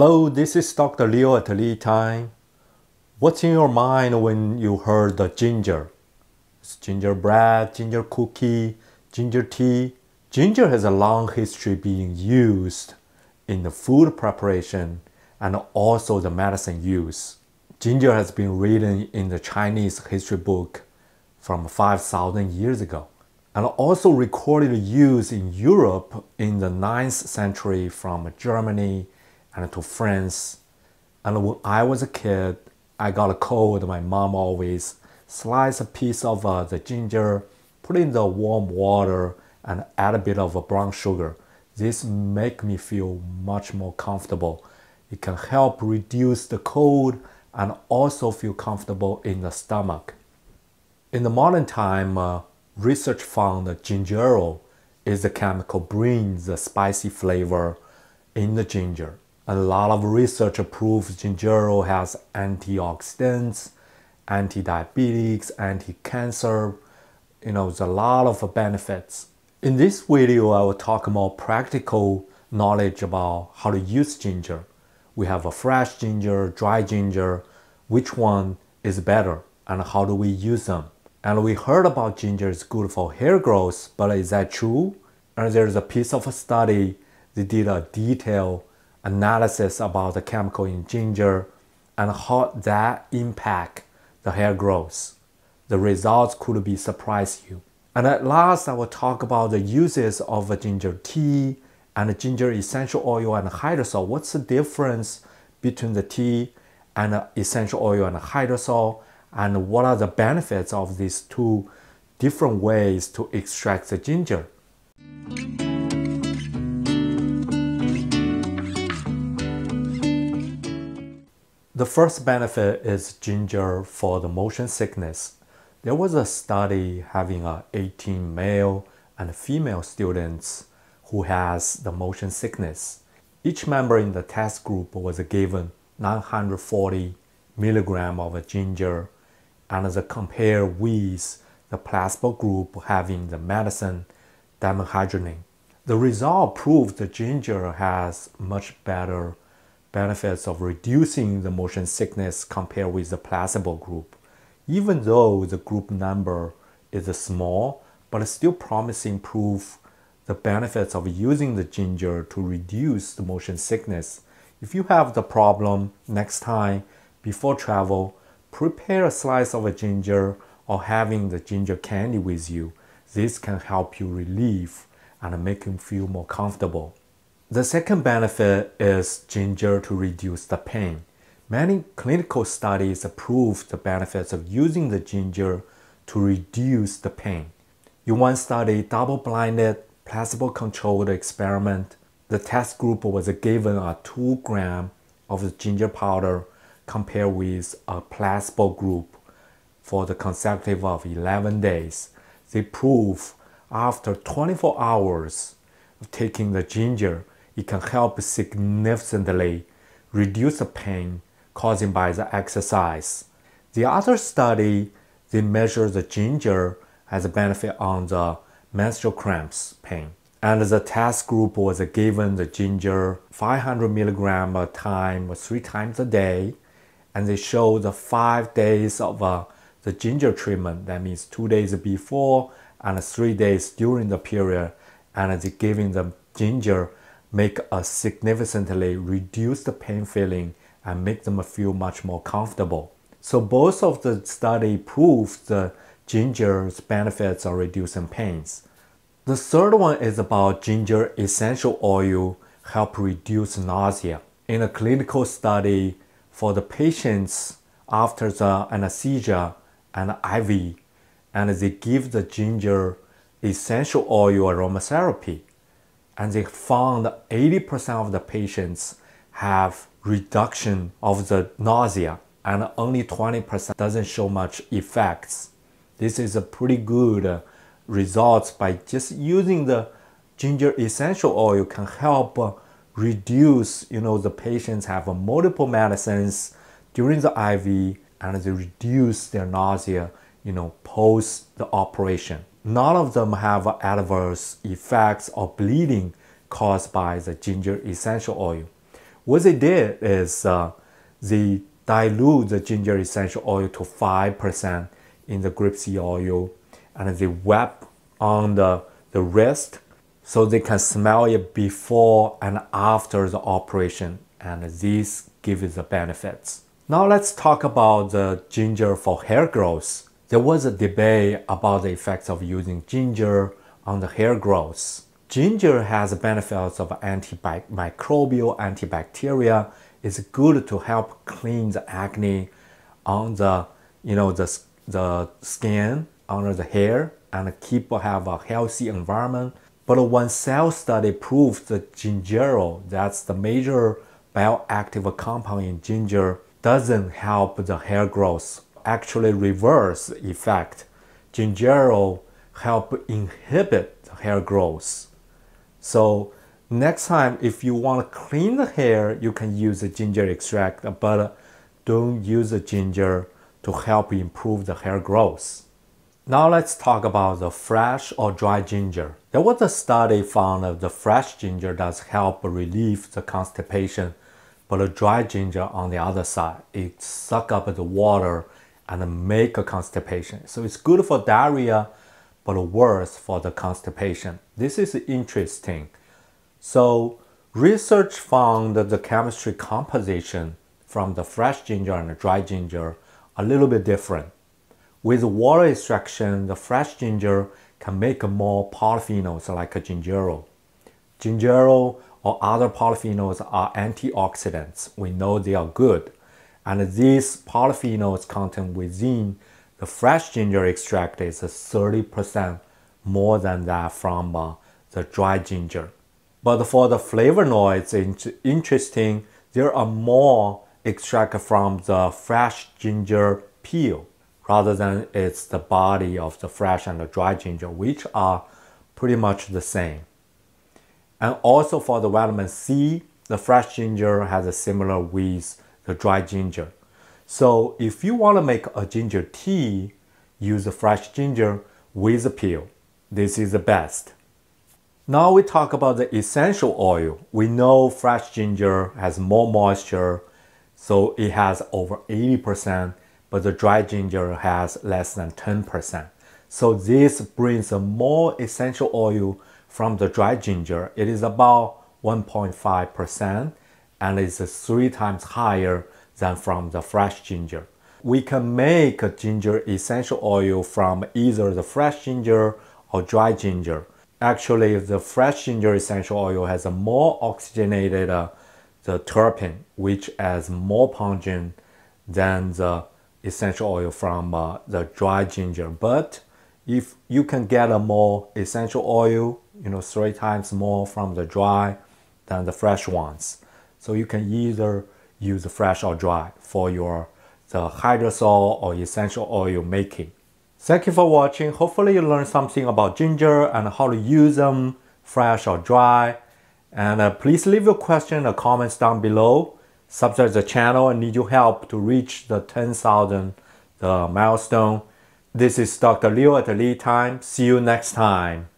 Hello, this is Dr. Leo at LeTime. What's in your mind when you heard the ginger? It's gingerbread, ginger cookie, ginger tea. Ginger has a long history being used in the food preparation and also the medicine use. Ginger has been written in the Chinese history book from 5,000 years ago and also recorded use in Europe in the 9th century from Germany and to France. And when I was a kid, I got a cold. My mom always slice a piece of uh, the ginger, put in the warm water, and add a bit of a brown sugar. This make me feel much more comfortable. It can help reduce the cold and also feel comfortable in the stomach. In the modern time, uh, research found that gingerol is the chemical brings the spicy flavor in the ginger. A lot of research proves gingerol has antioxidants, anti-diabetics, anti-cancer. You know, there's a lot of benefits. In this video, I will talk more practical knowledge about how to use ginger. We have a fresh ginger, dry ginger, which one is better and how do we use them? And we heard about ginger is good for hair growth, but is that true? And there's a piece of a study, they did a detailed analysis about the chemical in ginger and how that impact the hair growth. The results could be surprise you. And at last, I will talk about the uses of ginger tea and ginger essential oil and hydrosol. What's the difference between the tea and essential oil and hydrosol? And what are the benefits of these two different ways to extract the ginger? The first benefit is ginger for the motion sickness. There was a study having a 18 male and female students who has the motion sickness. Each member in the test group was given 940 milligram of ginger and the compare with the placebo group having the medicine dimenhydrinate. The result proved the ginger has much better benefits of reducing the motion sickness compared with the placebo group. Even though the group number is small, but still promising proof the benefits of using the ginger to reduce the motion sickness. If you have the problem next time before travel, prepare a slice of a ginger or having the ginger candy with you. This can help you relieve and make you feel more comfortable. The second benefit is ginger to reduce the pain. Many clinical studies prove the benefits of using the ginger to reduce the pain. In one study, double-blinded, placebo-controlled experiment, the test group was given a 2 gram of ginger powder compared with a placebo group for the consecutive of 11 days. They prove after 24 hours of taking the ginger, it can help significantly reduce the pain caused by the exercise. The other study, they measure the ginger as a benefit on the menstrual cramps pain. And the test group was given the ginger 500 milligram a time, three times a day. And they show the five days of uh, the ginger treatment. That means two days before and three days during the period. And they giving the ginger make a significantly reduce the pain feeling and make them feel much more comfortable. So both of the study prove the ginger's benefits of reducing pains. The third one is about ginger essential oil help reduce nausea. In a clinical study for the patients after the anesthesia and IV, and they give the ginger essential oil aromatherapy and they found 80% of the patients have reduction of the nausea and only 20% doesn't show much effects. This is a pretty good uh, results by just using the ginger essential oil can help uh, reduce, you know, the patients have uh, multiple medicines during the IV and they reduce their nausea, you know, post the operation. None of them have adverse effects or bleeding caused by the ginger essential oil. What they did is uh, they dilute the ginger essential oil to 5% in the grapeseed oil and they wrap on the, the wrist so they can smell it before and after the operation and this gives the benefits. Now let's talk about the ginger for hair growth. There was a debate about the effects of using ginger on the hair growth. Ginger has benefits of antimicrobial, antibacterial. It's good to help clean the acne on the, you know, the, the skin, under the hair, and keep have a healthy environment. But one cell study proved that gingerol, that's the major bioactive compound in ginger, doesn't help the hair growth. Actually reverse effect. Gingerol help inhibit hair growth. So next time, if you want to clean the hair, you can use the ginger extract, but don't use the ginger to help improve the hair growth. Now let's talk about the fresh or dry ginger. There was a study found that the fresh ginger does help relieve the constipation, but the dry ginger on the other side, it suck up the water and make a constipation. So it's good for diarrhea, but worse for the constipation. This is interesting. So research found that the chemistry composition from the fresh ginger and the dry ginger a little bit different. With water extraction, the fresh ginger can make more polyphenols like gingerol. Gingerol or other polyphenols are antioxidants. We know they are good. And these polyphenols content within the fresh ginger extract is 30% more than that from uh, the dry ginger. But for the flavonoids, it's interesting, there are more extract from the fresh ginger peel rather than it's the body of the fresh and the dry ginger, which are pretty much the same. And also for the vitamin C, the fresh ginger has a similar with the dry ginger. So if you want to make a ginger tea, use fresh ginger with the peel. This is the best. Now we talk about the essential oil. We know fresh ginger has more moisture, so it has over 80%, but the dry ginger has less than 10%. So this brings a more essential oil from the dry ginger. It is about 1.5% and it's three times higher than from the fresh ginger. We can make ginger essential oil from either the fresh ginger or dry ginger. Actually, the fresh ginger essential oil has a more oxygenated uh, the terpene, which is more pungent than the essential oil from uh, the dry ginger. But if you can get a more essential oil, you know, three times more from the dry than the fresh ones. So you can either use fresh or dry for your the hydrosol or essential oil making. Thank you for watching. Hopefully you learned something about ginger and how to use them, fresh or dry. And uh, please leave your question or comments down below. Subscribe to the channel and need your help to reach the 10,000 the milestone. This is Dr. Leo at the LeTime. See you next time.